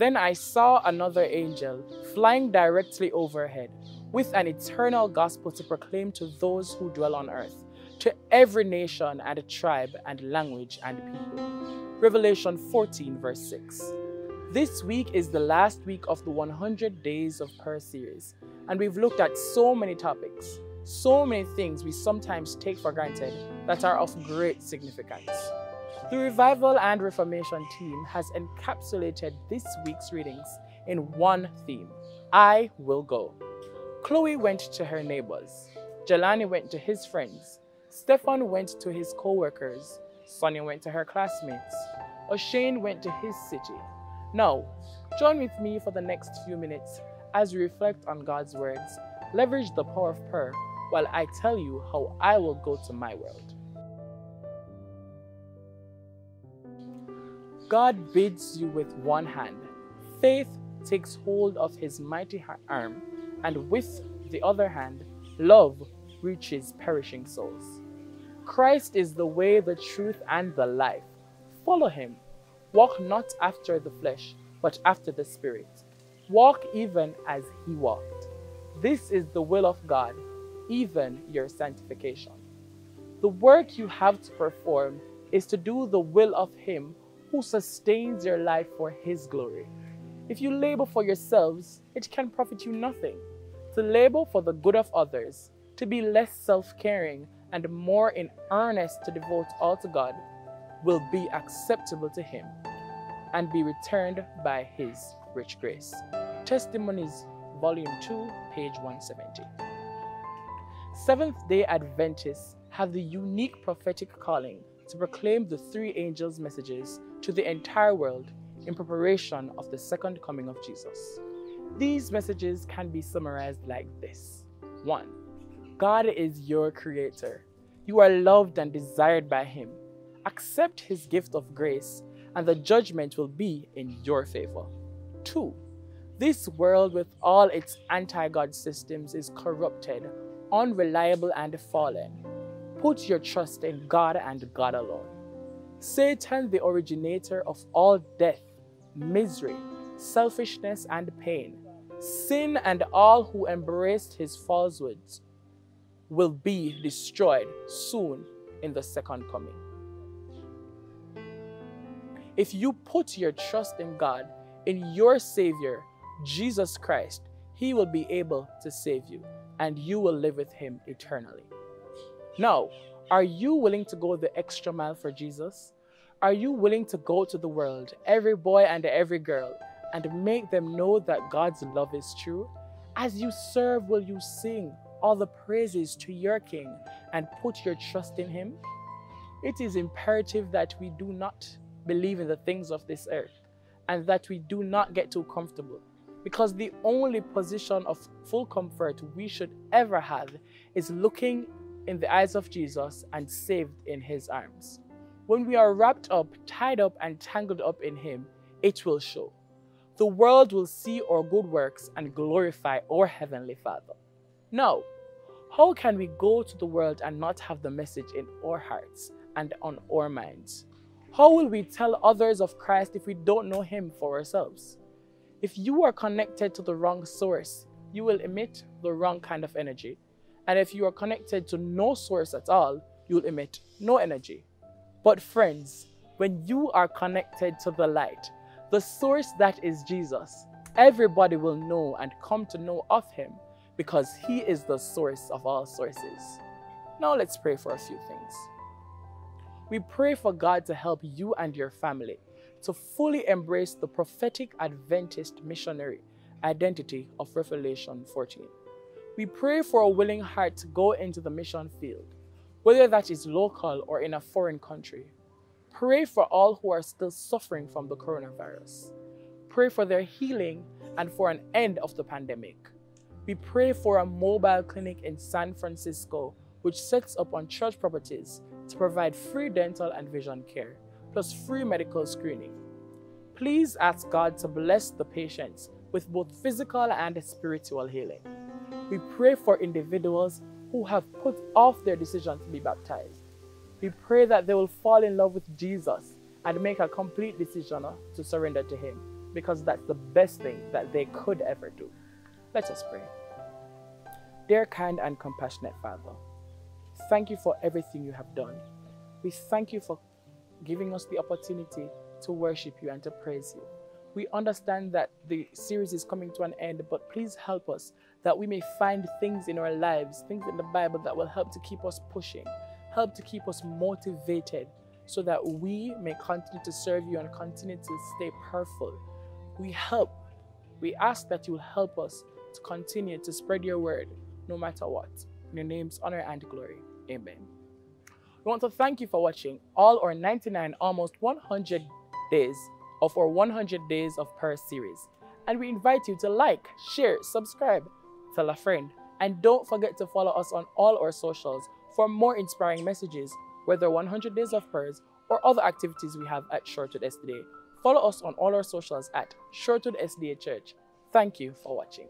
Then I saw another angel flying directly overhead with an eternal gospel to proclaim to those who dwell on earth, to every nation and tribe and language and people. Revelation 14, verse 6. This week is the last week of the 100 Days of Prayer series, and we've looked at so many topics, so many things we sometimes take for granted that are of great significance. The Revival and Reformation team has encapsulated this week's readings in one theme I will go. Chloe went to her neighbors, Jelani went to his friends, Stefan went to his co workers, Sonia went to her classmates, O'Shane went to his city. Now, join with me for the next few minutes as we reflect on God's words, leverage the power of prayer while I tell you how I will go to my world. God bids you with one hand. Faith takes hold of his mighty arm, and with the other hand, love reaches perishing souls. Christ is the way, the truth, and the life. Follow him Walk not after the flesh, but after the Spirit. Walk even as he walked. This is the will of God, even your sanctification. The work you have to perform is to do the will of him who sustains your life for his glory. If you labor for yourselves, it can profit you nothing. To labor for the good of others, to be less self caring and more in earnest to devote all to God, will be acceptable to him and be returned by his rich grace. Testimonies, Volume 2, page 170. Seventh day Adventists have the unique prophetic calling to proclaim the three angels' messages to the entire world in preparation of the second coming of Jesus. These messages can be summarized like this 1. God is your creator. You are loved and desired by Him. Accept His gift of grace and the judgment will be in your favor. Two, this world with all its anti God systems is corrupted, unreliable, and fallen. Put your trust in God and God alone. Satan, the originator of all death, misery, selfishness, and pain, sin, and all who embraced his falsehoods, will be destroyed soon in the second coming. If you put your trust in God, in your Savior, Jesus Christ, He will be able to save you and you will live with Him eternally. Now, are you willing to go the extra mile for Jesus? Are you willing to go to the world, every boy and every girl, and make them know that God's love is true? As you serve, will you sing all the praises to your King and put your trust in Him? It is imperative that we do not believe in the things of this earth and that we do not get too comfortable. Because the only position of full comfort we should ever have is looking in the eyes of Jesus and saved in his arms. When we are wrapped up, tied up, and tangled up in him, it will show. The world will see our good works and glorify our Heavenly Father. Now, how can we go to the world and not have the message in our hearts and on our minds? How will we tell others of Christ if we don't know Him for ourselves? If you are connected to the wrong source, you will emit the wrong kind of energy. And if you are connected to no source at all, you'll emit no energy. But, friends, when you are connected to the light, the source that is Jesus, everybody will know and come to know of Him because He is the source of all sources. Now, let's pray for a few things. We pray for God to help you and your family to fully embrace the prophetic Adventist missionary identity of Revelation 14. We pray for a willing heart to go into the mission field, whether that is local or in a foreign country. Pray for all who are still suffering from the coronavirus. Pray for their healing and for an end of the pandemic. We pray for a mobile clinic in San Francisco which sets up on church properties to provide free dental and vision care, plus free medical screening. Please ask God to bless the patients with both physical and spiritual healing. We pray for individuals who have put off their decision to be baptized. We pray that they will fall in love with Jesus and make a complete decision uh, to surrender to Him. because that's the best thing that they could ever do. Let us pray. Dear kind and compassionate Father, thank you for everything you have done. We thank you for giving us the opportunity to worship you and to praise you. We understand that the series is coming to an end, but please help us that we may find things in our lives, things in the Bible that will help to keep us pushing, help to keep us motivated, so that we may continue to serve you and continue to stay prayerful. We help, we ask that you will help us to continue to spread your word no matter what. In your name's honor and glory. Amen. We want to thank you for watching all our 99, almost 100 days of our 100 Days of Prayer series. And we invite you to like, share, subscribe, tell a friend, and don't forget to follow us on all our socials for more inspiring messages, whether 100 Days of Prayers or other activities we have at Shortwood SDA. Follow us on all our socials at Shortwood SDA Church. Thank you for watching.